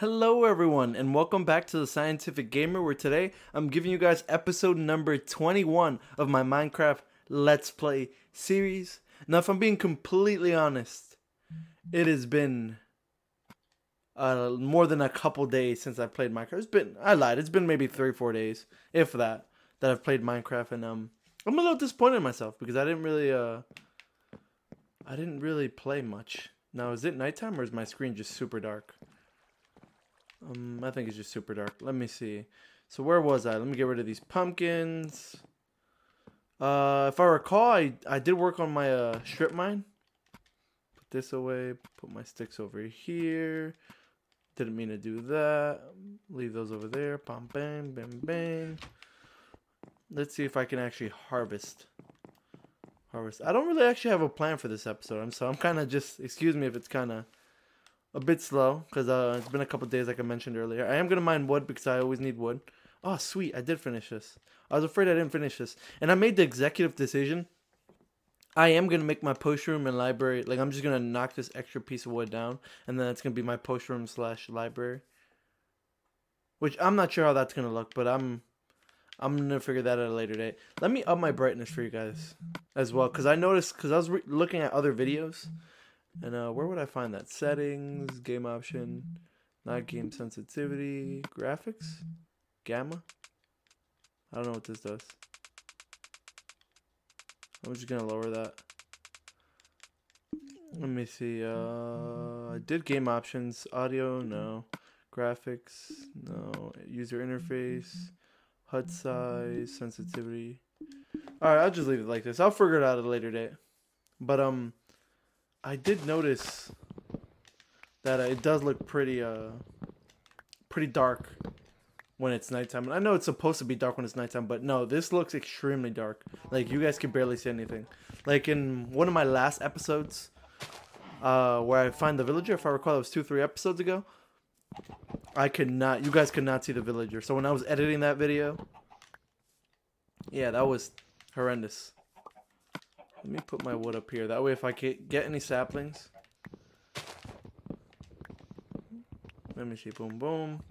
Hello, everyone, and welcome back to the Scientific Gamer. Where today I'm giving you guys episode number 21 of my Minecraft Let's Play series. Now, if I'm being completely honest, it has been uh, more than a couple days since I played Minecraft. It's been, I lied, it's been maybe three, four days, if that, that I've played Minecraft, and um, I'm a little disappointed in myself because I didn't really, uh, I didn't really play much. Now, is it nighttime or is my screen just super dark? Um, I think it's just super dark. Let me see. So where was I? Let me get rid of these pumpkins. Uh, if I recall, I, I did work on my uh, strip mine. Put this away. Put my sticks over here. Didn't mean to do that. Leave those over there. Bam, bang, bang, bang. Let's see if I can actually harvest. Harvest. I don't really actually have a plan for this episode. I'm so I'm kind of just. Excuse me if it's kind of a bit slow because uh, it's been a couple days, like I mentioned earlier. I am gonna mine wood because I always need wood. Oh, sweet! I did finish this. I was afraid I didn't finish this, and I made the executive decision. I am gonna make my post room and library. Like I'm just gonna knock this extra piece of wood down, and then it's gonna be my post room slash library. Which I'm not sure how that's gonna look, but I'm I'm gonna figure that at a later date. Let me up my brightness for you guys as well, because I noticed because I was looking at other videos and uh, where would I find that? Settings, game option, not game sensitivity, graphics, gamma. I don't know what this does. I'm just gonna lower that. Let me see. Uh, I did game options, audio, no, graphics, no, user interface, HUD size, sensitivity. All right, I'll just leave it like this. I'll figure it out at a later date. But um. I did notice that it does look pretty uh pretty dark when it's nighttime. And I know it's supposed to be dark when it's nighttime, but no, this looks extremely dark. Like you guys can barely see anything. Like in one of my last episodes, uh, where I find the villager, if I recall, it was two, three episodes ago. I could not. You guys could not see the villager. So when I was editing that video, yeah, that was horrendous. Let me put my wood up here. That way if I get any saplings. Let me see. Boom, boom.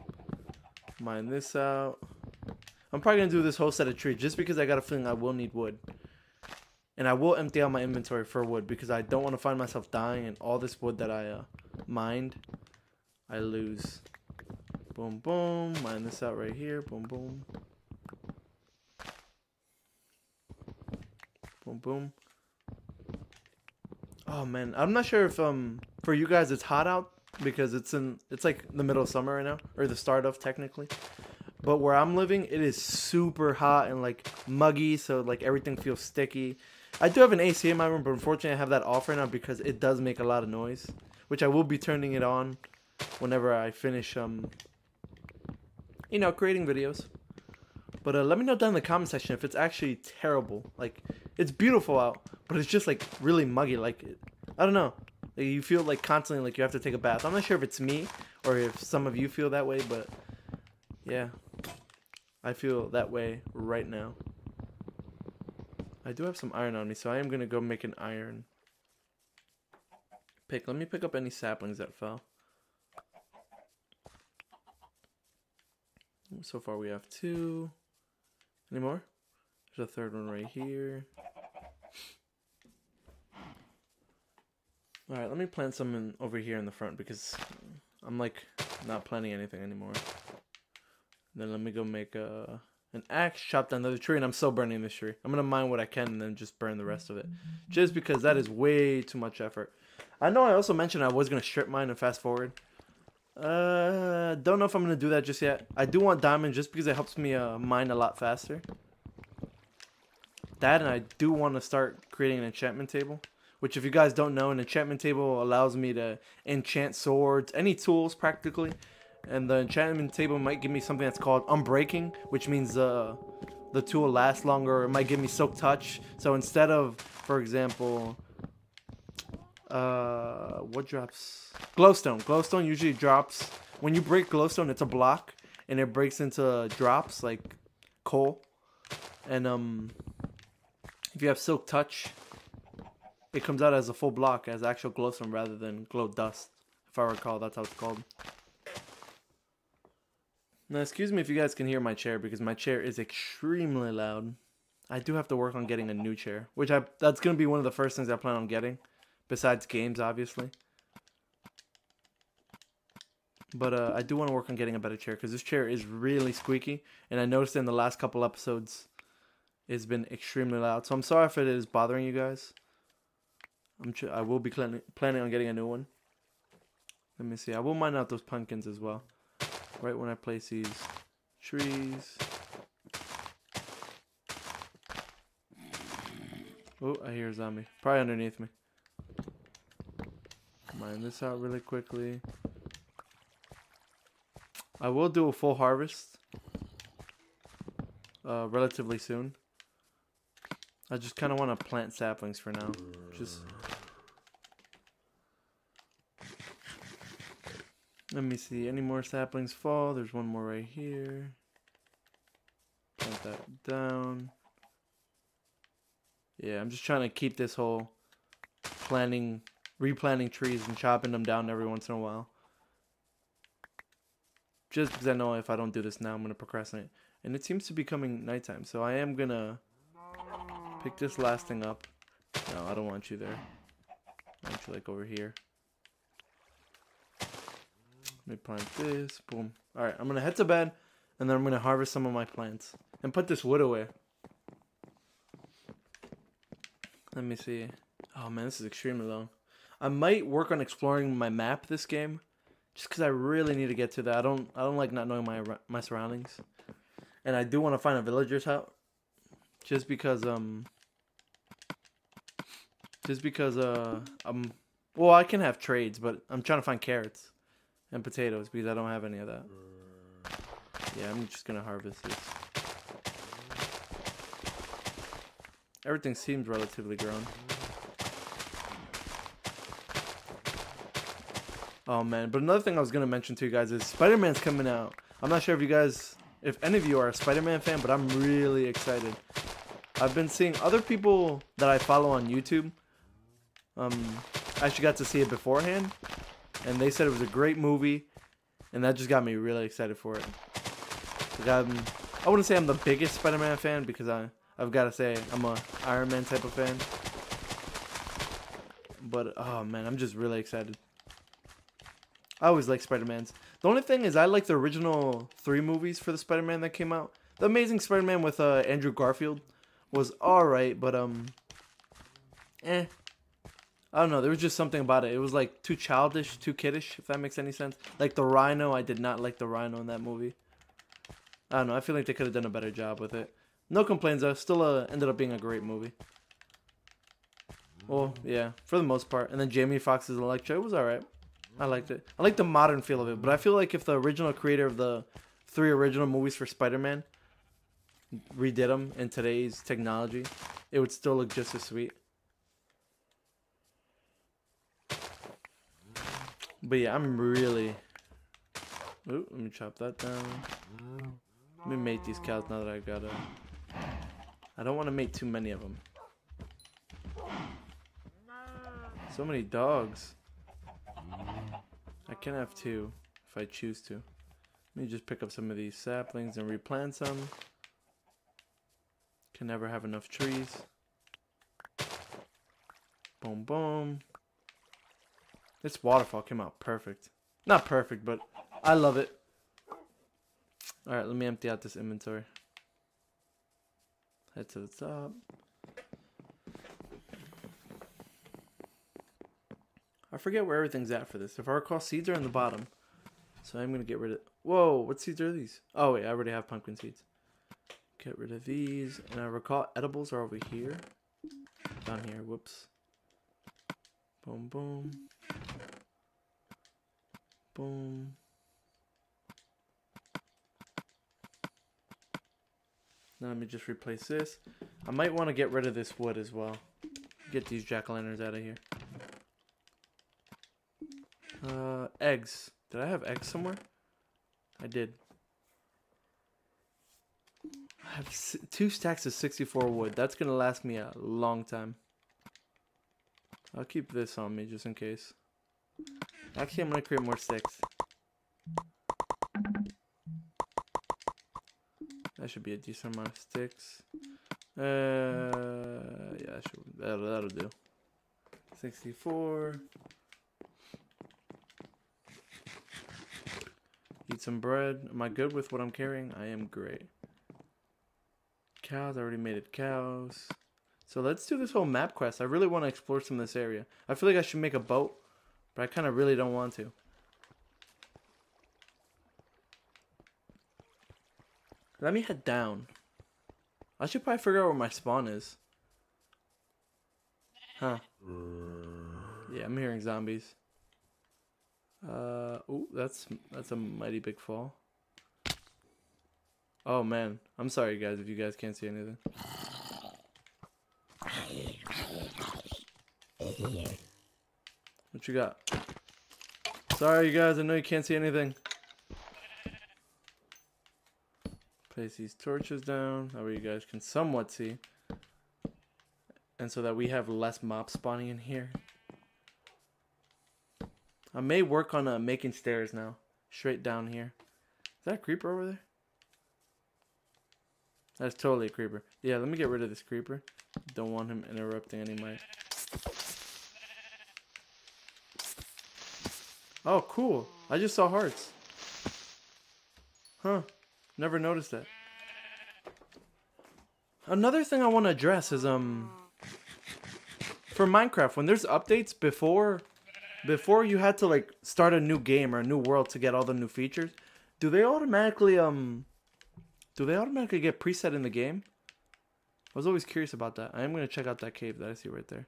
Mine this out. I'm probably going to do this whole set of trees just because I got a feeling I will need wood. And I will empty out my inventory for wood because I don't want to find myself dying and all this wood that I uh, mined, I lose. Boom, boom. Mine this out right here. Boom, boom. Boom, boom. Oh man, I'm not sure if um for you guys it's hot out because it's in it's like the middle of summer right now or the start of technically. But where I'm living, it is super hot and like muggy, so like everything feels sticky. I do have an AC in my room, but unfortunately I have that off right now because it does make a lot of noise, which I will be turning it on whenever I finish um you know, creating videos. But uh, let me know down in the comment section if it's actually terrible. Like, it's beautiful out, but it's just like really muggy. Like, I don't know. Like, you feel like constantly like you have to take a bath. I'm not sure if it's me or if some of you feel that way, but yeah, I feel that way right now. I do have some iron on me, so I am gonna go make an iron pick. Let me pick up any saplings that fell. So far we have two. Any more? There's a third one right here. Alright, let me plant some in, over here in the front because I'm like not planting anything anymore. Then let me go make a an axe, chop down another tree, and I'm still burning this tree. I'm gonna mine what I can and then just burn the rest of it. Just because that is way too much effort. I know I also mentioned I was gonna strip mine and fast forward. Uh, don't know if I'm gonna do that just yet. I do want diamond just because it helps me uh, mine a lot faster. That and I do want to start creating an enchantment table. Which if you guys don't know, an enchantment table allows me to enchant swords, any tools practically. And the enchantment table might give me something that's called unbreaking, which means uh, the tool lasts longer. It might give me silk touch. So instead of, for example, uh, what drops? Glowstone. Glowstone usually drops when you break glowstone. It's a block, and it breaks into drops like coal. And um, if you have silk touch, it comes out as a full block as actual glowstone rather than glow dust. If I recall, that's how it's called. Now, excuse me if you guys can hear my chair because my chair is extremely loud. I do have to work on getting a new chair, which I that's gonna be one of the first things I plan on getting, besides games, obviously. But uh, I do want to work on getting a better chair because this chair is really squeaky, and I noticed in the last couple episodes, it's been extremely loud. So I'm sorry if it is bothering you guys. I'm I will be planning planning on getting a new one. Let me see. I will mine out those pumpkins as well. Right when I place these trees. Oh, I hear a zombie. Probably underneath me. Mine this out really quickly. I will do a full harvest. Uh, relatively soon. I just kind of want to plant saplings for now. Just... Let me see. Any more saplings fall? There's one more right here. Plant that down. Yeah, I'm just trying to keep this whole planting, replanting trees and chopping them down every once in a while. Just because I know if I don't do this now, I'm going to procrastinate. And it seems to be coming nighttime, so I am going to pick this last thing up. No, I don't want you there. I want you like over here. Let me plant this. Boom. Alright, I'm to head to bed, and then I'm to harvest some of my plants. And put this wood away. Let me see. Oh man, this is extremely long. I might work on exploring my map this game, just because I really need to get to that. I don't. I don't like not knowing my my surroundings, and I do want to find a villager's house, just because um. Just because uh I'm well I can have trades, but I'm trying to find carrots and potatoes because I don't have any of that. Yeah, I'm just gonna harvest this. Everything seems relatively grown. Oh man, but another thing I was gonna mention to you guys is Spider-Man's coming out. I'm not sure if you guys, if any of you are a Spider-Man fan, but I'm really excited. I've been seeing other people that I follow on YouTube. Um, I actually got to see it beforehand, and they said it was a great movie, and that just got me really excited for it. I'm, I wouldn't say I'm the biggest Spider-Man fan because I I've got to say, I'm a Iron Man type of fan. But, oh man, I'm just really excited. I always like Spider-Man's. The only thing is I like the original three movies for the Spider-Man that came out. The Amazing Spider-Man with uh, Andrew Garfield was alright, but, um, eh. I don't know, there was just something about it. It was like too childish, too kiddish, if that makes any sense. Like the Rhino, I did not like the Rhino in that movie. I don't know, I feel like they could have done a better job with it. No complaints though. Still uh, ended up being a great movie. Well, yeah, for the most part. And then Jamie Foxx's Electro it was alright. I liked it. I like the modern feel of it, but I feel like if the original creator of the three original movies for Spider-Man redid them in today's technology, it would still look just as sweet. But yeah, I'm really... Ooh, let me chop that down. Let me mate these cows now that I got a... I don't want to make too many of them. So many dogs. I can have two if I choose to. Let me just pick up some of these saplings and replant some. Can never have enough trees. Boom, boom. This waterfall came out perfect. Not perfect, but I love it. Alright, let me empty out this inventory. Head to the top. I forget where everything's at for this. If I recall, seeds are in the bottom. So I'm going to get rid of... Whoa, what seeds are these? Oh, wait, I already have pumpkin seeds. Get rid of these. And I recall edibles are over here. Down here, whoops. Boom, boom. Boom. Now let me just replace this. I might want to get rid of this wood as well. Get these jack-o'-lanterns out of here. Uh, eggs. Did I have eggs somewhere? I did. I have two stacks of 64 wood. That's going to last me a long time. I'll keep this on me just in case. Actually, I'm going to create more sticks. That should be a decent amount of sticks. Uh, yeah, should, that'll, that'll do. 64. Eat some bread. Am I good with what I'm carrying? I am great. Cows, I already made it cows. So let's do this whole map quest. I really want to explore some of this area. I feel like I should make a boat, but I kind of really don't want to. Let me head down. I should probably figure out where my spawn is. Huh. Yeah, I'm hearing zombies. Uh, oh, that's that's a mighty big fall. Oh man, I'm sorry guys if you guys can't see anything. What you got? Sorry, you guys. I know you can't see anything. Place these torches down. That way you guys can somewhat see. And so that we have less mob spawning in here. I may work on uh, making stairs now. Straight down here. Is that a creeper over there? That's totally a creeper. Yeah, let me get rid of this creeper. Don't want him interrupting any of my Oh, cool. I just saw hearts. Huh. Never noticed that. Another thing I want to address is um for Minecraft when there's updates before before you had to like start a new game or a new world to get all the new features, do they automatically um do they automatically get preset in the game? I was always curious about that. I am going to check out that cave that I see right there.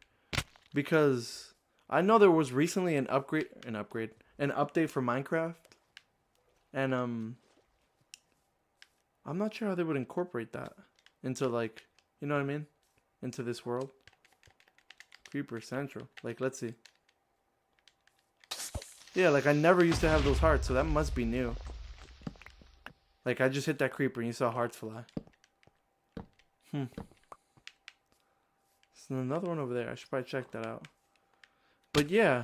Because I know there was recently an upgrade an upgrade an update for Minecraft, and um, I'm not sure how they would incorporate that into like, you know what I mean, into this world. Creeper Central. Like, let's see. Yeah, like I never used to have those hearts, so that must be new. Like I just hit that creeper and you saw hearts fly. Hmm. There's another one over there. I should probably check that out. But yeah,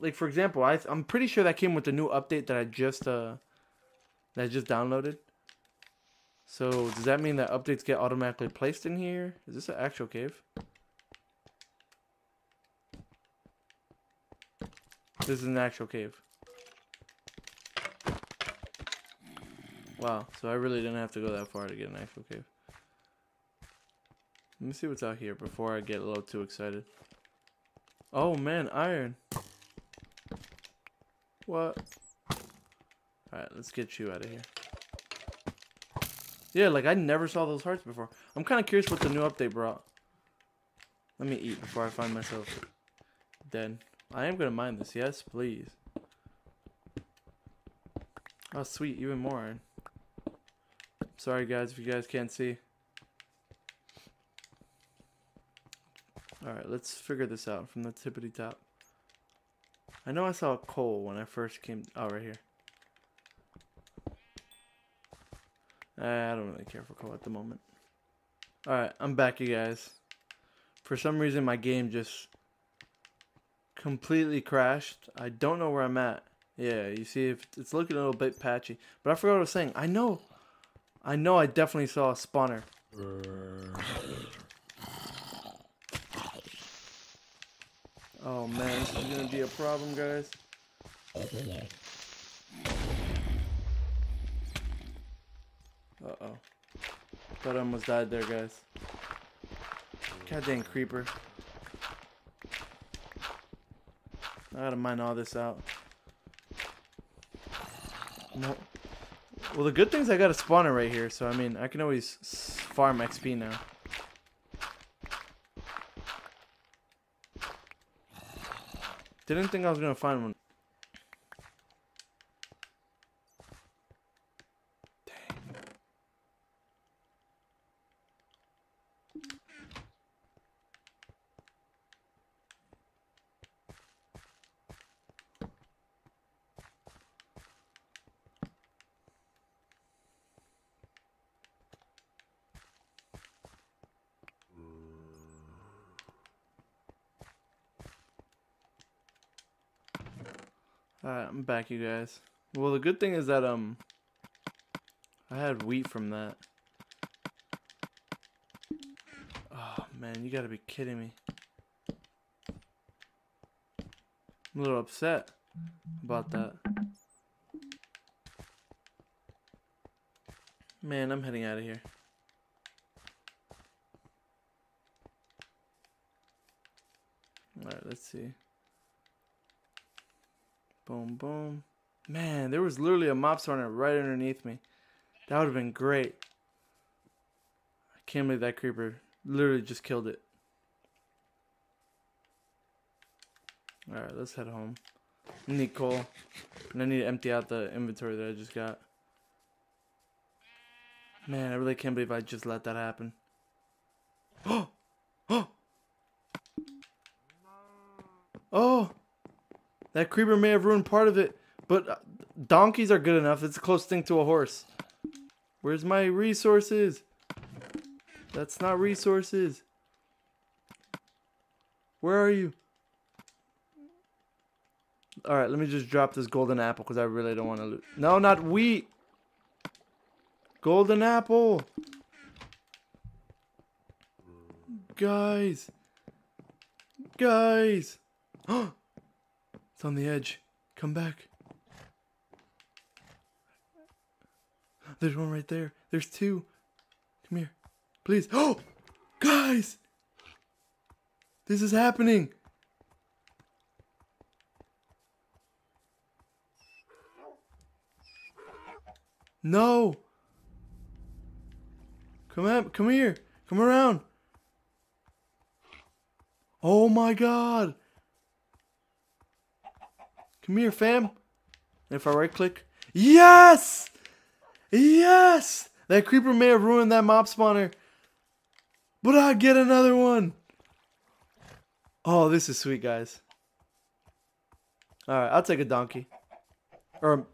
like for example, I I'm pretty sure that came with the new update that I just uh that I just downloaded. So does that mean that updates get automatically placed in here? Is this an actual cave? This is an actual cave. Wow, so I really didn't have to go that far to get an actual cave. Let me see what's out here before I get a little too excited. Oh man, iron. What? Alright, let's get you out of here. Yeah, like I never saw those hearts before. I'm kind of curious what the new update brought. Let me eat before I find myself dead. I am going to mine this. Yes, please. Oh, sweet. Even more iron. Sorry, guys, if you guys can't see. Alright, let's figure this out from the tippity top. I know I saw a coal when I first came. Oh, right here. I don't really care for coal at the moment. Alright, I'm back, you guys. For some reason, my game just completely crashed. I don't know where I'm at. Yeah, you see, if it's looking a little bit patchy. But I forgot what I was saying. I know. I know I definitely saw a spawner. Oh man, this is gonna be a problem, guys. Uh oh. Thought I almost died there, guys. Goddamn creeper. I gotta mine all this out. No. Well, the good thing is I got a spawner right here, so I mean, I can always farm XP now. Didn't think I was gonna find one. back, you guys. Well, the good thing is that, um, I had wheat from that. Oh, man, you gotta be kidding me. I'm a little upset about that. Man, I'm heading out of here. Alright, let's see. Boom, boom. Man, there was literally a mob spawner right underneath me. That would have been great. I can't believe that creeper literally just killed it. Alright, let's head home. I need coal. And I need to empty out the inventory that I just got. Man, I really can't believe I just let that happen. Oh! Oh! Oh! That creeper may have ruined part of it, but uh, donkeys are good enough. It's a close thing to a horse. Where's my resources? That's not resources. Where are you? Alright, let me just drop this golden apple because I really don't want to lose. No, not wheat! Golden apple! Guys! Guys! on the edge. Come back. There's one right there. There's two. Come here. Please. Oh! Guys! This is happening. No! Come up, come here. Come around. Oh my god. Come here, fam. If I right click. Yes! Yes! That creeper may have ruined that mob spawner. But I get another one. Oh, this is sweet, guys. Alright, I'll take a donkey. Or,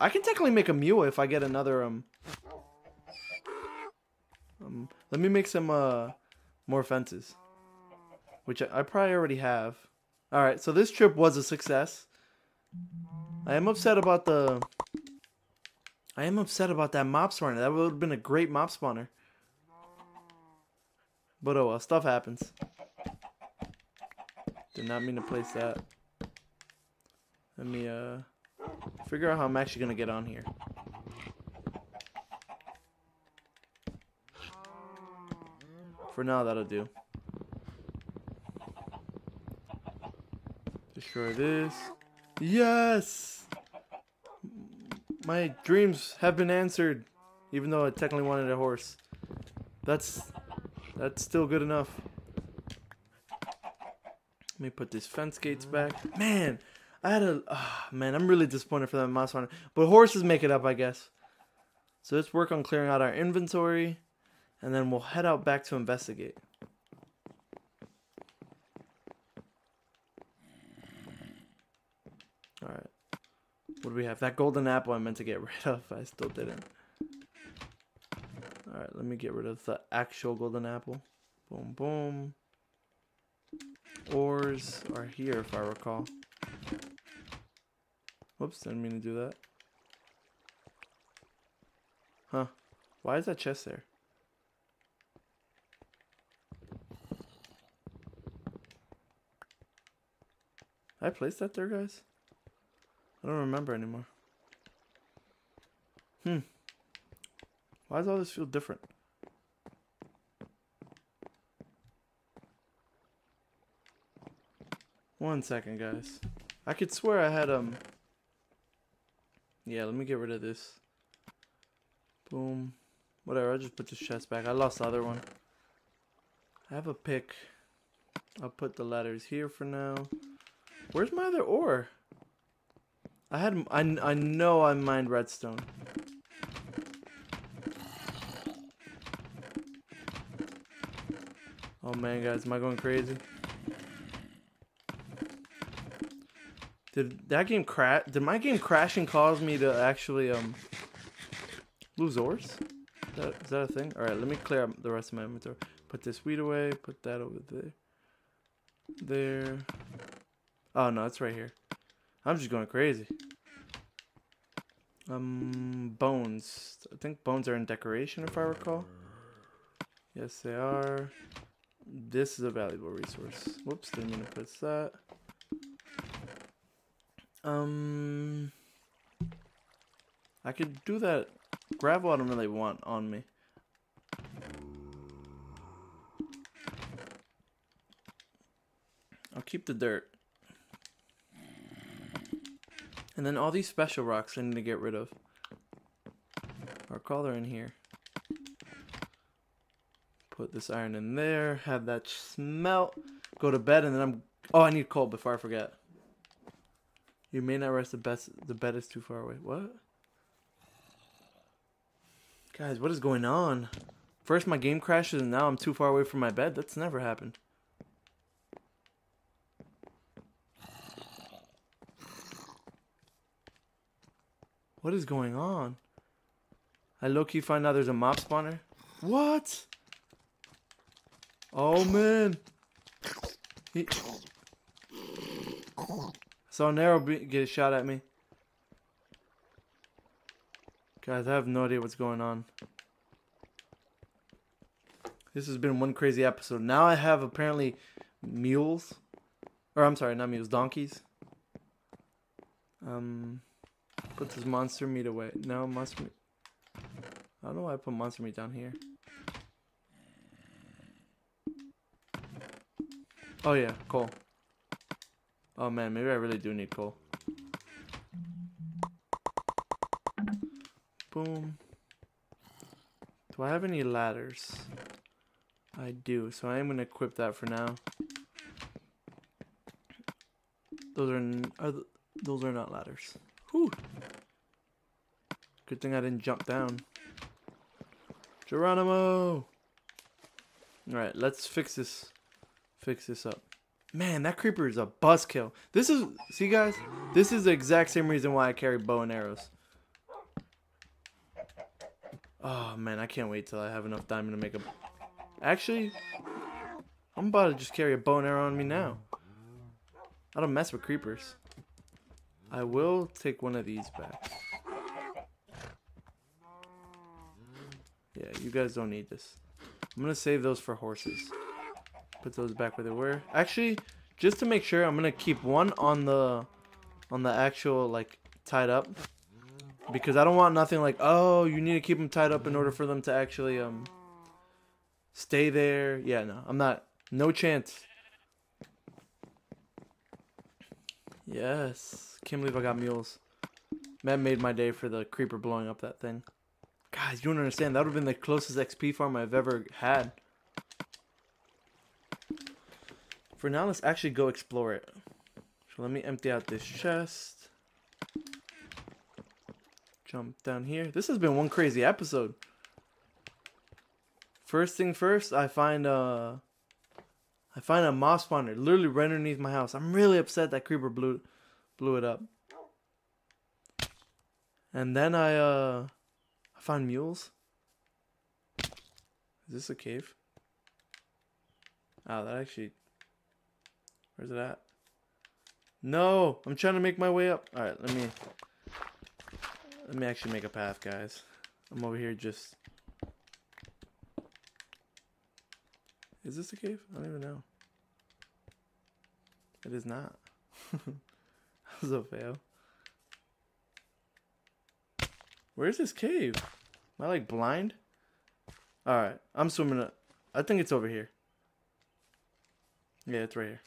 I can technically make a mule if I get another, um... Um, let me make some, uh, more fences. Which I, I probably already have. Alright, so this trip was a success. I am upset about the I am upset about that mob spawner. That would have been a great mob spawner. But oh well, stuff happens. Did not mean to place that. Let me uh figure out how I'm actually gonna get on here. For now, that'll do. Destroy this. Yes! My dreams have been answered, even though I technically wanted a horse. That's that's still good enough. Let me put these fence gates back. Man, I had a oh, man. I'm really disappointed for that mob spawner, but horses make it up, I guess. So let's work on clearing out our inventory, and then we'll head out back to investigate. What do we have? That golden apple I meant to get rid of. I still didn't. Alright, let me get rid of the actual golden apple. Boom, boom. Ores are here, if I recall. Whoops, didn't mean to do that. Huh. Why is that chest there? I placed that there, guys? I don't remember anymore. Hmm. Why does all this feel different? One second, guys. I could swear I had, um... Yeah, let me get rid of this. Boom. Whatever, I'll just put this chest back. I lost the other one. I have a pick. I'll put the ladders here for now. Where's my other ore? I had I, I know I mined redstone. Oh man, guys, am I going crazy? Did that game crash? Did my game crashing cause me to actually um lose ores? Is that, is that a thing? All right, let me clear up the rest of my inventory. Put this wheat away. Put that over there. There. Oh no, it's right here. I'm just going crazy. Um, bones. I think bones are in decoration, if I recall. Yes, they are. This is a valuable resource. Whoops, didn't mean to put that. Um, I could do that. Gravel I don't really want on me. I'll keep the dirt. And then all these special rocks I need to get rid of. Our collar in here. Put this iron in there, have that smelt, go to bed, and then I'm. Oh, I need coal before I forget. You may not rest the best. The bed is too far away. What? Guys, what is going on? First my game crashes and now I'm too far away from my bed. That's never happened. What is going on? I low-key find out there's a mob spawner. What? Oh man. He saw an arrow get a shot at me. Guys, I have no idea what's going on. This has been one crazy episode. Now I have apparently mules. Or I'm sorry, not mules, donkeys. Um put this monster meat away. No, monster meat. I don't know why I put monster meat down here. Oh yeah, coal. Oh man, maybe I really do need coal. Boom. Do I have any ladders? I do, so I am gonna equip that for now. Those are, are th those are not ladders. Whew. Good thing I didn't jump down. Geronimo! Alright, let's fix this. Fix this up. Man, that creeper is a buzzkill. This is, see guys? This is the exact same reason why I carry bow and arrows. Oh man, I can't wait till I have enough diamond to make a... Actually, I'm about to just carry a bow and arrow on me now. I don't mess with creepers. I will take one of these back. Yeah, you guys don't need this. I'm gonna save those for horses. Put those back where they were. Actually, just to make sure, I'm gonna keep one on the on the actual like tied up because I don't want nothing like oh you need to keep them tied up in order for them to actually um stay there. Yeah, no, I'm not. No chance. Yes, can't believe I got mules. That made my day for the creeper blowing up that thing. Guys, you don't understand. That would have been the closest XP farm I've ever had. For now, let's actually go explore it. So let me empty out this chest. Jump down here. This has been one crazy episode. First thing first, I find a, I find a mob spawner literally right underneath my house. I'm really upset that creeper blew blew it up. And then I uh I found mules. Is this a cave? Oh, that actually Where's it at? No, I'm trying to make my way up. All right, let me let me actually make a path, guys. I'm over here just. Is this a cave? I don't even know. It is not. was a fail. Where's this cave? Am I like blind? Alright, I'm swimming. Up. I think it's over here. Yeah, it's right here.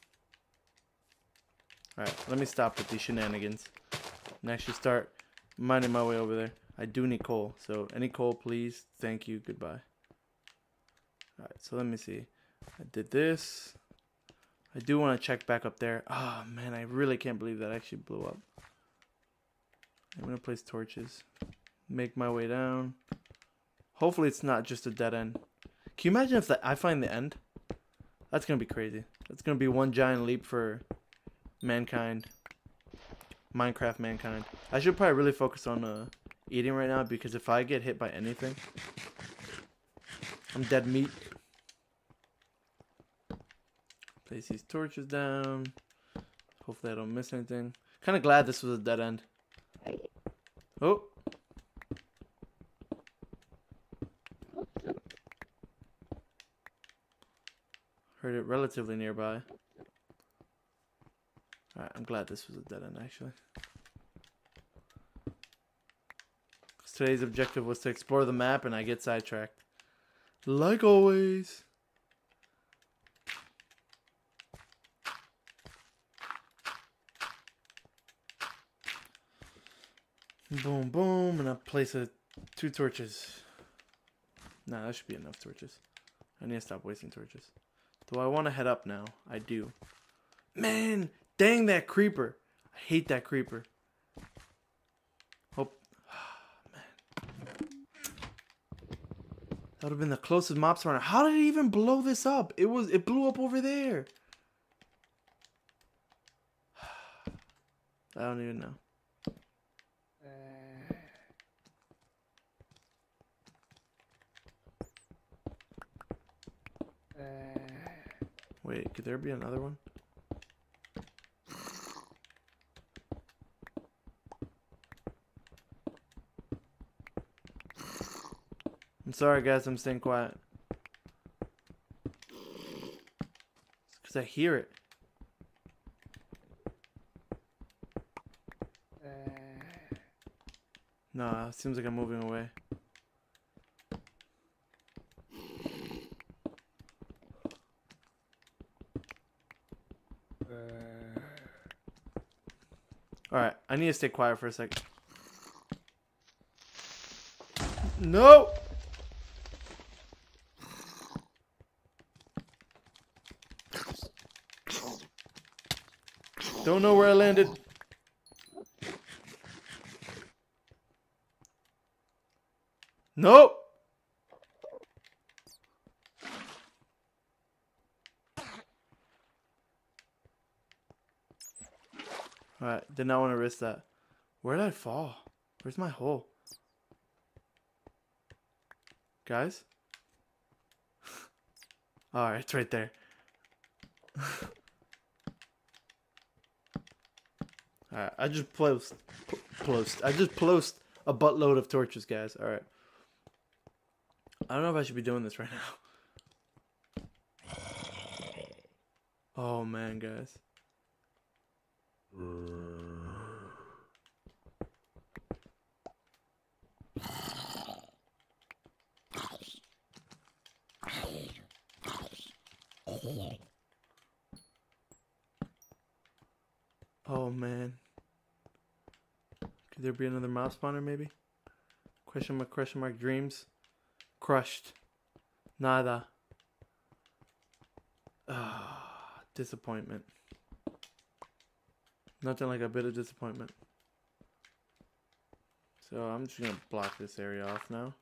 Alright, let me stop with these shenanigans. And actually start minding my way over there. I do need coal, so any coal, please. Thank you. Goodbye. Alright, so let me see. I did this. I do want to check back up there. Oh, man, I really can't believe that actually blew up. I'm going to place torches. Make my way down. Hopefully it's not just a dead end. Can you imagine if the, I find the end? That's going to be crazy. That's going to be one giant leap for mankind. Minecraft mankind. I should probably really focus on uh, eating right now because if I get hit by anything, I'm dead meat. Place these torches down. Hopefully I don't miss anything. Kind of glad this was a dead end. Oh. Heard it relatively nearby. Alright, I'm glad this was a dead end actually. today's objective was to explore the map and I get sidetracked. Like always. Boom, boom, and I place a, two torches. Nah, that should be enough torches. I need to stop wasting torches. Do I want to head up now? I do. Man, dang that creeper. I hate that creeper. Hope. Oh, man. That would have been the closest mob spawner. How did it even blow this up? It was it blew up over there. I don't even know. Uh, Wait, could there be another one? I'm sorry, guys. I'm staying quiet. Because I hear it. Uh, nah, it seems like I'm moving away. Alright, I need to stay quiet for a sec. No! Don't know where I landed. Nope. Alright, did not want to risk that. Where did I fall? Where's my hole? Guys? Alright, oh, it's right there. Alright, I just post, post. I just post a buttload of torches, guys. Alright. I don't know if I should be doing this right now. Oh man, guys. Oh man. Could there be another mob spawner maybe? Question mark question mark dreams. Crushed. Nada. Ah, disappointment. Nothing like a bit of disappointment. So I'm just gonna block this area off now.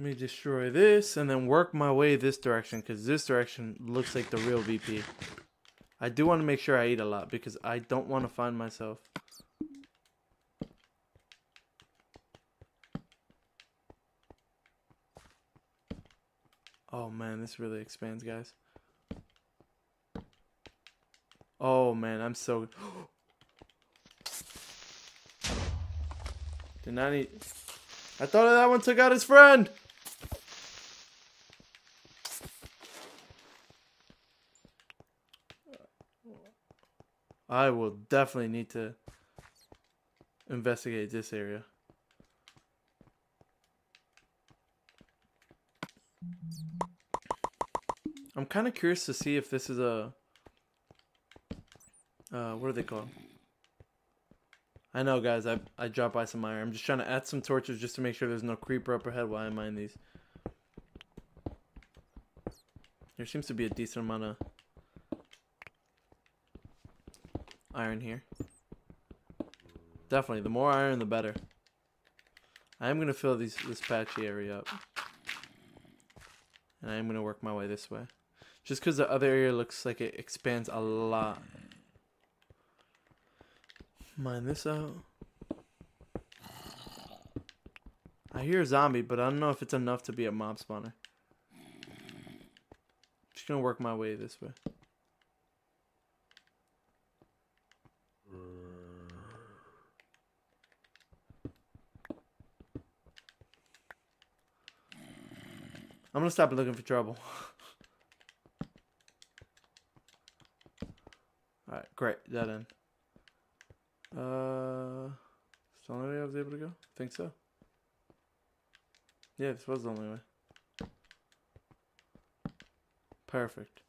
Let me destroy this and then work my way this direction because this direction looks like the real VP. I do want to make sure I eat a lot because I don't want to find myself. Oh man, this really expands, guys. Oh man, I'm so. Did not. I thought that one took out his friend. I will definitely need to investigate this area. I'm kind of curious to see if this is a uh, what are they called? I know, guys. I I dropped by some iron. I'm just trying to add some torches just to make sure there's no creeper up ahead while I mine these. There seems to be a decent amount of iron here. Definitely, the more iron, the better. I am gonna fill these this patchy area up, and I am gonna work my way this way, just because the other area looks like it expands a lot. Mine this out. I hear a zombie, but I don't know if it's enough to be a mob spawner. Just gonna work my way this way. I'm gonna stop looking for trouble. Alright, great. That end. Uh, is the only way I was able to go? think so. Yeah, this was the only way. Perfect.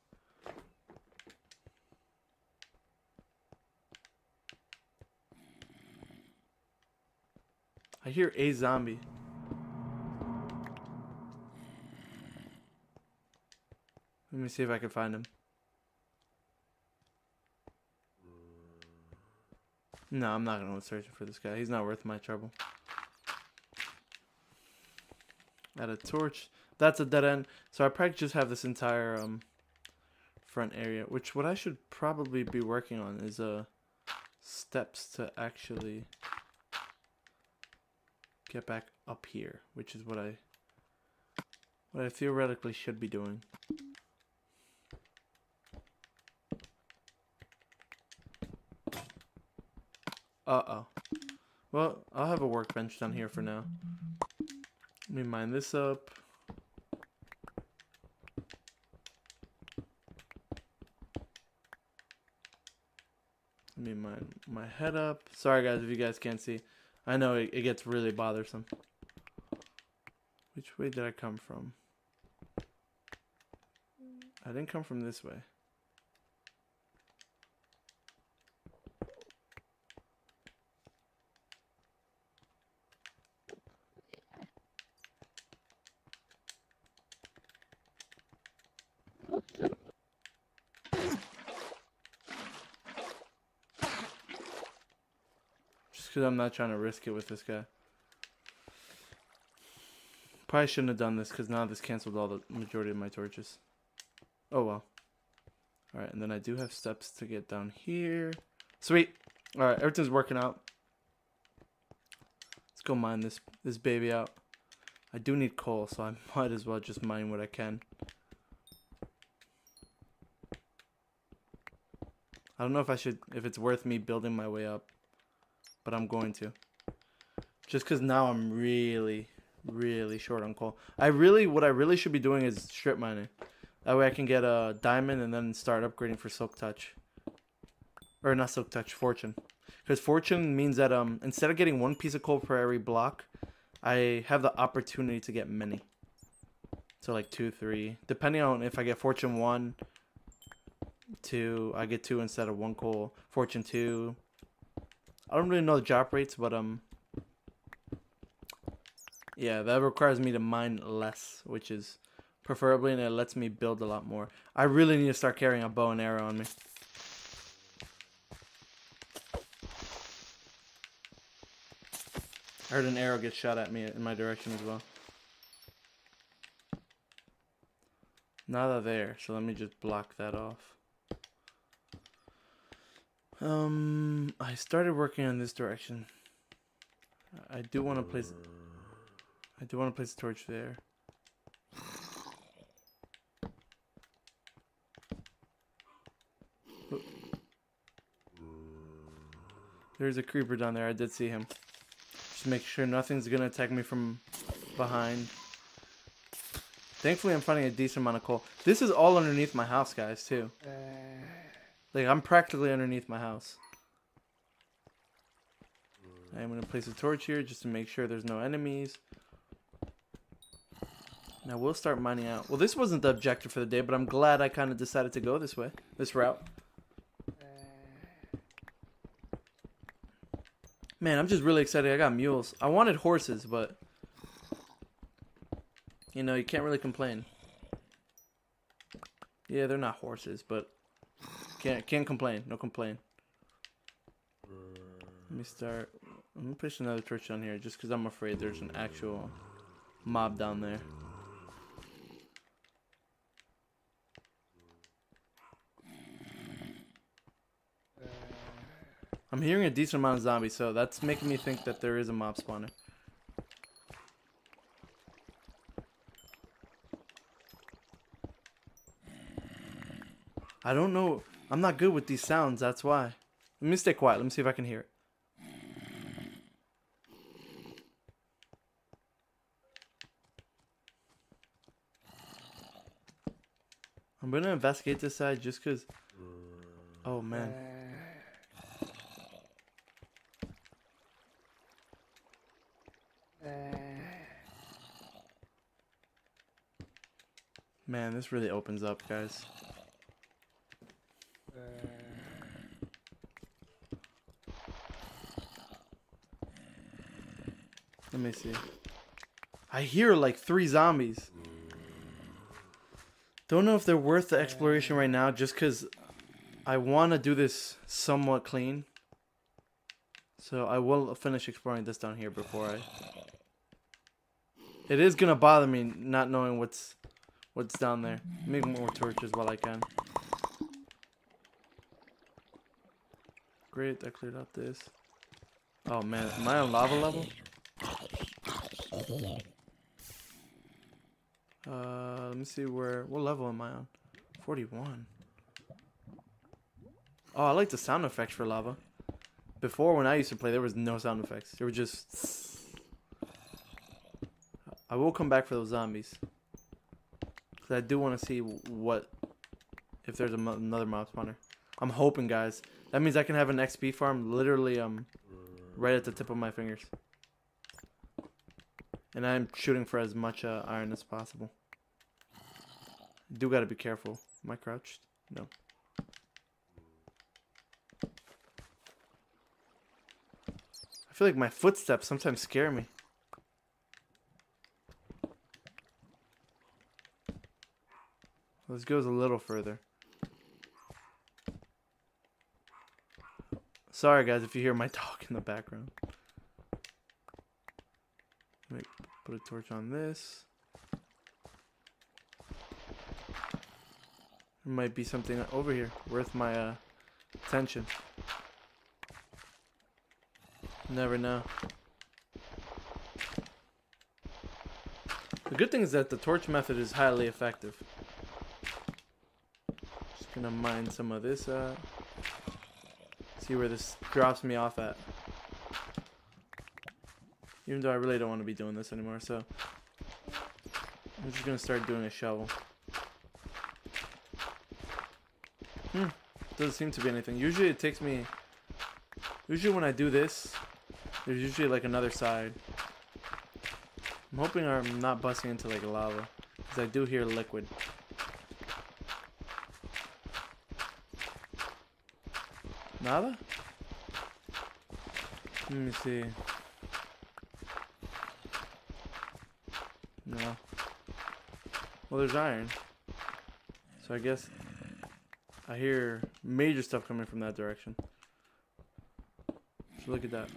I hear a zombie. Let me see if I can find him. No, I'm not gonna go searching for this guy. He's not worth my trouble. Add a torch. That's a dead end. So I probably just have this entire um front area. Which what I should probably be working on is uh steps to actually get back up here, which is what I what I theoretically should be doing. Uh-oh. Well, I'll have a workbench down here for now. Let me mine this up. Let me mine my head up. Sorry guys if you guys can't see. I know it, it gets really bothersome. Which way did I come from? I didn't come from this way. Because I'm not trying to risk it with this guy. Probably shouldn't have done this because now this canceled all the majority of my torches. Oh well. Alright, and then I do have steps to get down here. Sweet. Alright, everything's working out. Let's go mine this this baby out. I do need coal, so I might as well just mine what I can. I don't know if I should, if it's worth me building my way up but I'm going to. Just because now I'm really, really short on coal. I really, what I really should be doing is strip mining. That way I can get a diamond and then start upgrading for silk touch. Or not silk touch, fortune. Because fortune means that um instead of getting one piece of coal per every block, I have the opportunity to get many. So like two, three. Depending on if I get fortune one, two, I get two instead of one coal. Fortune two, I don't really know the drop rates, but um, yeah, that requires me to mine less, which is preferably, and it lets me build a lot more. I really need to start carrying a bow and arrow on me. I heard an arrow get shot at me in my direction as well. Nada there, so let me just block that off. Um, I started working on this direction. I do want to place. I do want to place a torch there. There's a creeper down there. I did see him. Just make sure nothing's gonna attack me from behind. Thankfully, I'm finding a decent amount of coal. This is all underneath my house, guys, too. Like, I'm practically underneath my house. I'm going to place a torch here just to make sure there's no enemies. Now we'll start mining out. Well, this wasn't the objective for the day, but I'm glad I kind of decided to go this way, this route. Man, I'm just really excited. I got mules. I wanted horses, but you know, you can't really complain. Yeah, they're not horses, but can't can't complain. No complain. Let me start. I'm gonna push another torch down here just because I'm afraid there's an actual mob down there. I'm hearing a decent amount of zombies, so that's making me think that there is a mob spawner. I don't know. I'm not good with these sounds, that's why. Let me stay quiet. Let me see if I can hear it. I'm gonna investigate this side just cause. Oh man. Man, this really opens up, guys. See. I hear like three zombies. Don't know if they're worth the exploration right now just because I want to do this somewhat clean. So I will finish exploring this down here before I... It is going to bother me not knowing what's what's down there. Make more torches while I can. Great, I cleared out this. Oh man, am I on lava level? Uh, let me see where, what level am I on? 41. Oh, I like the sound effects for lava. Before, when I used to play, there was no sound effects. They were just... I will come back for those zombies. Because I do want to see what... If there's another mob spawner. I'm hoping, guys. That means I can have an XP farm literally um right at the tip of my fingers. And I'm shooting for as much uh, iron as possible. Do gotta be careful. Am I crouched? No. I feel like my footsteps sometimes scare me. This goes a little further. Sorry guys if you hear my dog in the background. Let me put a torch on this. There might be something over here worth my uh, attention. Never know. The good thing is that the torch method is highly effective. Just gonna mine some of this out. See where this drops me off at. Even though I really don't want to be doing this anymore, so I'm just gonna start doing a shovel. Hmm, doesn't seem to be anything. Usually it takes me. Usually when I do this, there's usually like another side. I'm hoping I'm not busting into like lava, because I do hear liquid. Nada? Let me see. No. Well, there's iron. So I guess I hear major stuff coming from that direction. So look at that.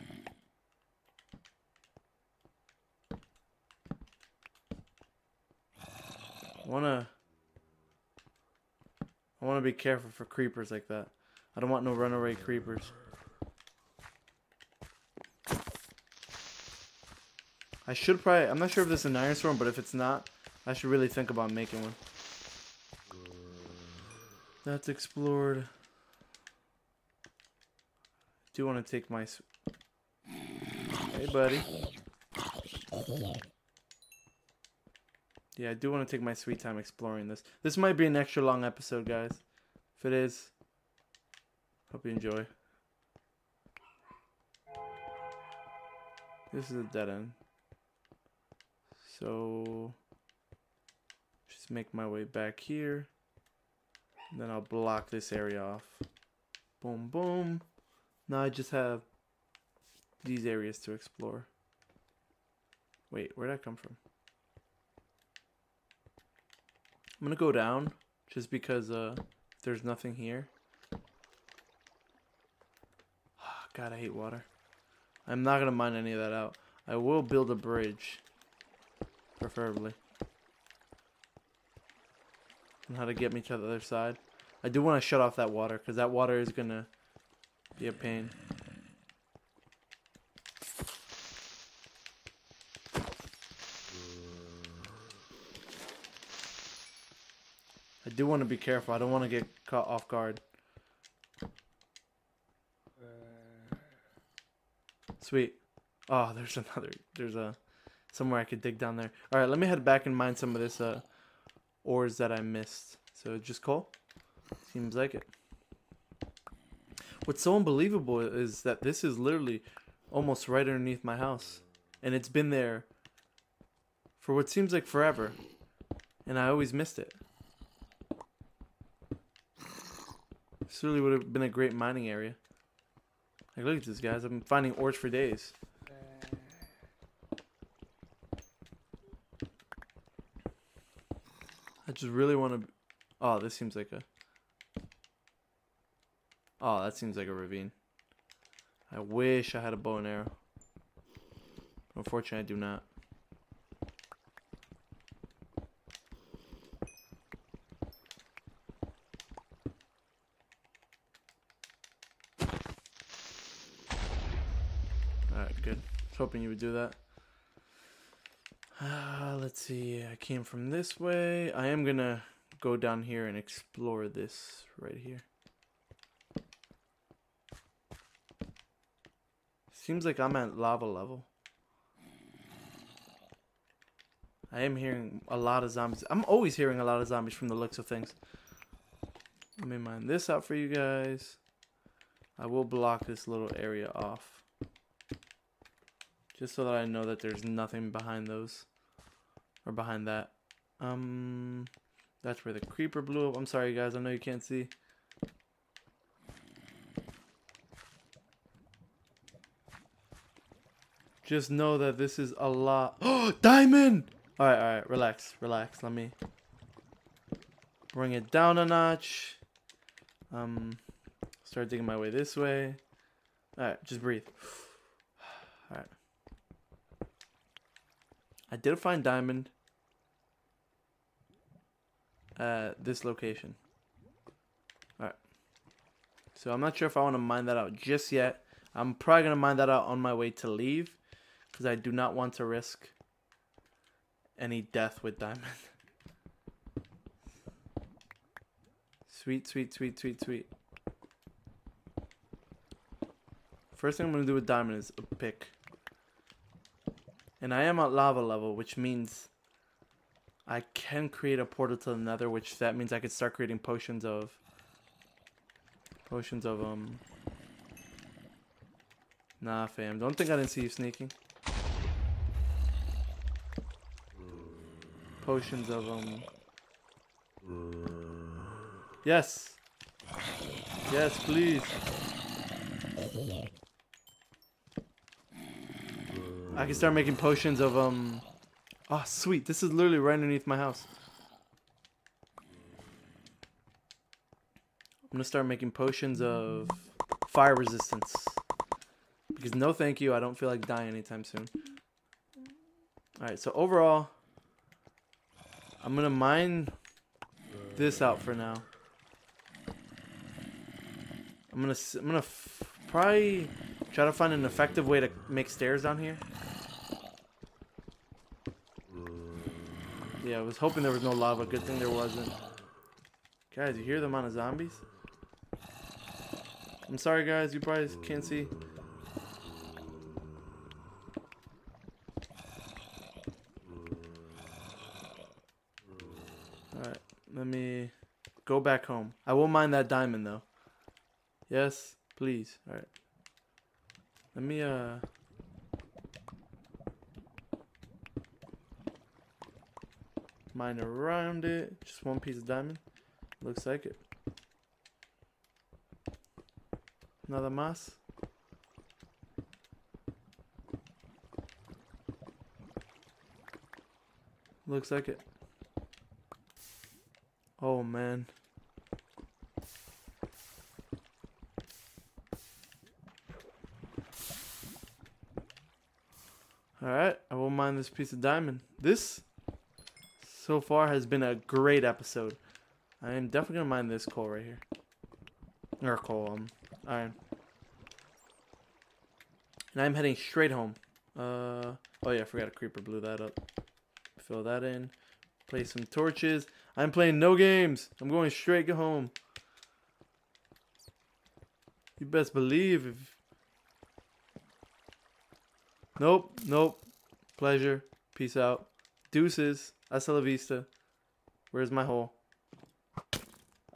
I wanna I wanna be careful for creepers like that. I don't want no runaway creepers. I should probably, I'm not sure if this is an iron storm, but if it's not, I should really think about making one. That's explored. Do want to take my... Hey, buddy. Yeah, I do want to take my sweet time exploring this. This might be an extra long episode, guys. If it is, Hope you enjoy. This is a dead end. So, make my way back here. then I'll block this area off. Boom, boom. Now I just have these areas to explore. Wait, where'd I come from? I'm gonna go down just because uh, there's nothing here. God, I hate water. I'm not to mine any of that out. I will build a bridge. Preferably. And how to get me to the other side. I do want to shut off that water, because that water is going to be a pain. I do want to be careful. I don't want to get caught off guard. Sweet. Oh, there's another. There's a somewhere I could dig down there. All right, let me head back and mine some of this uh ores that I missed. So just call. Seems like it. What's so unbelievable is that this is literally almost right underneath my house. And it's been there for what seems like forever. And I always missed it. This really would have been a great mining area. Like, look at this, guys. I've been finding ores for days. Just really want to... Oh, this seems like a... Oh, that seems like a ravine. I wish I had a bow and arrow. Unfortunately, I do not. Alright, good. Was hoping you would do that. Uh, let's see. I came from this way. I am gonna go down here and explore this right here. Seems like I'm at lava level. I am hearing a lot of zombies. I'm always hearing a lot of zombies from the looks of things. Let me mine this out for you guys. I will block this little area off. Just so that I know that there's nothing behind those. Or behind that. Um, That's where the creeper blew up. I'm sorry guys, I know you can't see. Just know that this is a lot. Oh, diamond! Alright, alright, relax, relax. Let me bring it down a notch. Um, start digging my way this way. Alright, just breathe. Alright. I did find diamond at this location. Alright. So I'm not sure if I want to mine that out just yet. I'm probably going to mine that out on my way to leave. Because I do not want to risk any death with diamond. sweet, sweet, sweet, sweet, sweet. First thing I'm going to do with diamond is a pick. And I am at lava level, which means I can create a portal to the nether, which that means I could start creating potions of... Potions of, um... Nah, fam. Don't think I didn't see you sneaking. Potions of, um... Yes! Yes, please! I can start making potions of, um... Oh, sweet. This is literally right underneath my house. I'm gonna start making potions of fire resistance. Because no thank you, I don't feel like dying anytime soon. Alright, so overall, I'm gonna mine this out for now. I'm gonna, I'm gonna probably try to find an effective way to make stairs down here. Yeah, I was hoping there was no lava. Good thing there wasn't. Guys, you hear the amount of zombies? I'm sorry, guys. You probably can't see. Alright, let me go back home. I won't mind that diamond, though. Yes, please. Alright. Let me, uh... Mine around it. Just one piece of diamond. Looks like it. Another mass. Looks like it. Oh man. Alright, I will mine this piece of diamond. This so far has been a great episode. I am definitely gonna mine this coal right here. Or coal, um, iron. And I'm heading straight home. Uh, oh yeah, I forgot a creeper blew that up. Fill that in. Place some torches. I'm playing no games. I'm going straight home. You best believe if... Nope, nope. Pleasure. Peace out. Deuces. Hasta la vista. Where's my hole?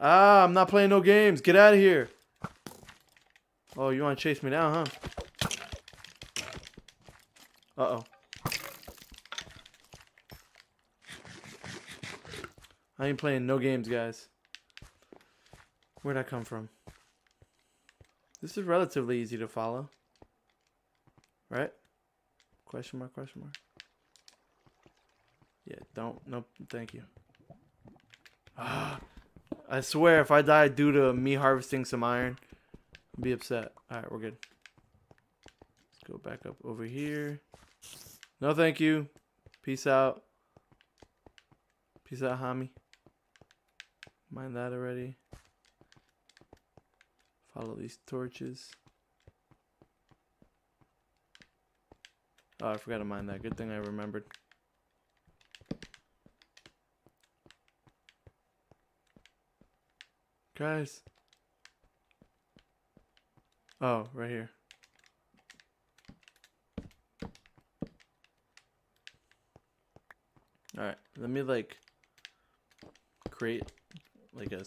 Ah, I'm not playing no games. Get out of here. Oh, you want to chase me now, huh? Uh-oh. I ain't playing no games, guys. Where'd I come from? This is relatively easy to follow. Right? Question mark, question mark. Yeah, don't, nope, thank you. Ah, I swear, if I die due to me harvesting some iron, I'll be upset. Alright, we're good. Let's go back up over here. No, thank you. Peace out. Peace out, homie. Mind that already. Follow these torches. Oh, I forgot to mind that. Good thing I remembered. Guys. Oh, right here. Alright, let me like create like a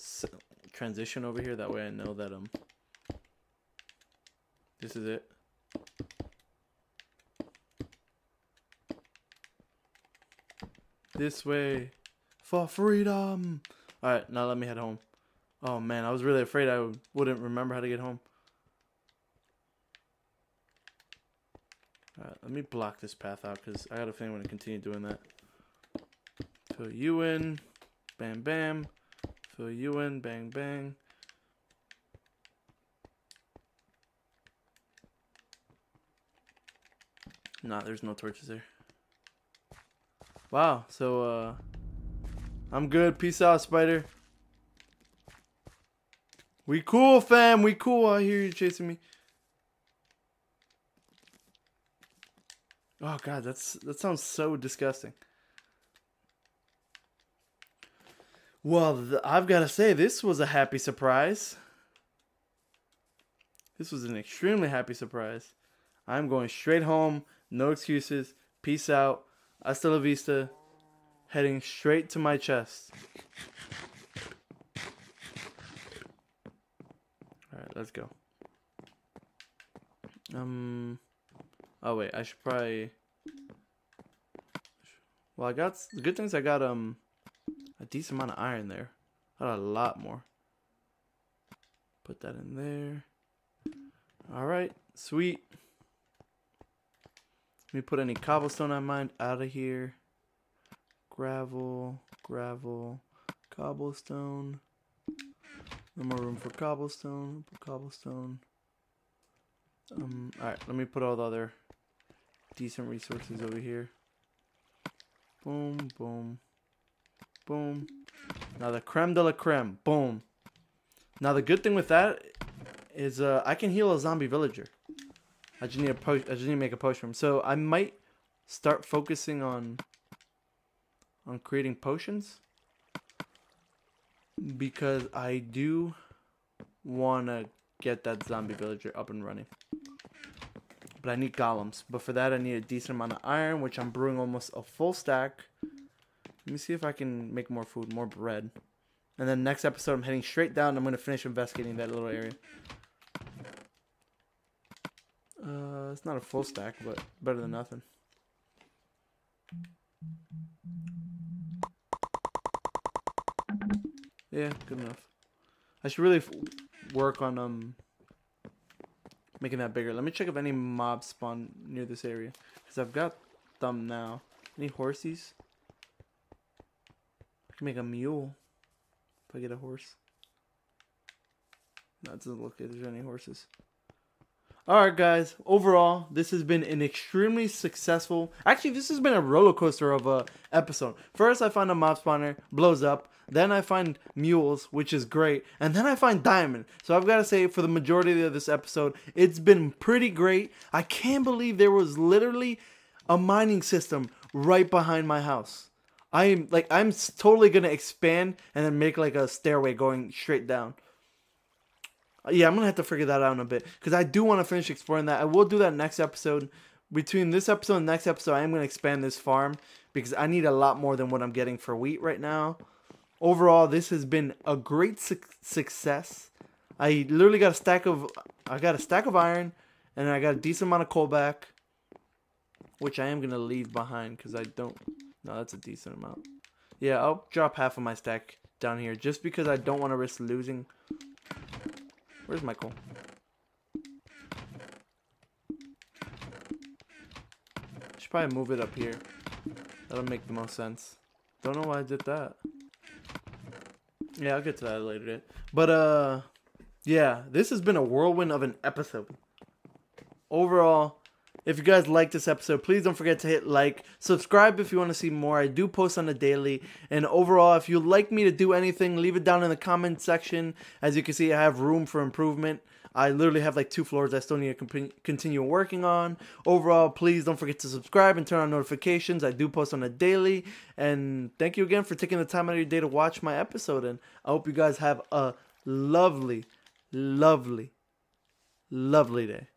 transition over here. That way I know that um this is it. This way for freedom. Alright, now let me head home. Oh man, I was really afraid I wouldn't remember how to get home. Alright, let me block this path out because I got a feeling I'm going to continue doing that. Fill you in. Bam, bam. Fill you in. Bang, bang. Nah, there's no torches there. Wow, so, uh... I'm good. Peace out, spider. We cool, fam. We cool. I hear you chasing me. Oh god, that's that sounds so disgusting. Well, I've got to say this was a happy surprise. This was an extremely happy surprise. I'm going straight home, no excuses. Peace out. Hasta la vista. Heading straight to my chest. Alright, let's go. Um. Oh wait, I should probably. Well, I got the good things. I got um a decent amount of iron there. I got a lot more. Put that in there. All right, sweet. Let me put any cobblestone I mind out of here. Gravel, gravel, cobblestone. No more room for cobblestone. Cobblestone. Um, alright, let me put all the other decent resources over here. Boom, boom, boom. Now the creme de la creme. Boom. Now the good thing with that is uh, I can heal a zombie villager. I just need a post. I just need to make a potion. So I might start focusing on on creating potions because I do want to get that zombie villager up and running. But I need golems. But for that, I need a decent amount of iron, which I'm brewing almost a full stack. Let me see if I can make more food, more bread. And then next episode, I'm heading straight down. I'm going to finish investigating that little area. Uh, it's not a full stack, but better than nothing. Yeah, good enough. I should really work on um making that bigger. Let me check if any mobs spawn near this area. Because I've got them now. Any horsies? I can make a mule. If I get a horse. It doesn't look like there's any horses. Alright guys, overall, this has been an extremely successful, actually this has been a roller coaster of a episode. First I find a mob spawner, blows up, then I find mules, which is great, and then I find diamond. So I've got to say, for the majority of this episode, it's been pretty great. I can't believe there was literally a mining system right behind my house. I'm like, I'm totally gonna expand and then make like a stairway going straight down. Yeah, I'm gonna have to figure that out in a bit because I do want to finish exploring that. I will do that next episode. Between this episode and next episode, I am gonna expand this farm because I need a lot more than what I'm getting for wheat right now. Overall, this has been a great su- success. I literally got a stack of I got a stack of iron, and I got a decent amount of coal back, which I am gonna leave behind because I don't. No, that's a decent amount. Yeah, I'll drop half of my stack down here just because I don't want to risk losing. Where's my coal? Should probably move it up here. That'll make the most sense. Don't know why I did that. Yeah, I'll get to that later. But uh yeah, this has been a whirlwind of an episode. Overall, if you guys like this episode, please don't forget to hit like, subscribe if you want to see more. I do post on a daily. And overall, if you'd like me to do anything, leave it down in the comment section. As you can see, I have room for improvement. I literally have like two floors I still need to continue working on. Overall, please don't forget to subscribe and turn on notifications. I do post on a daily. And thank you again for taking the time out of your day to watch my episode. And I hope you guys have a lovely, lovely, lovely day.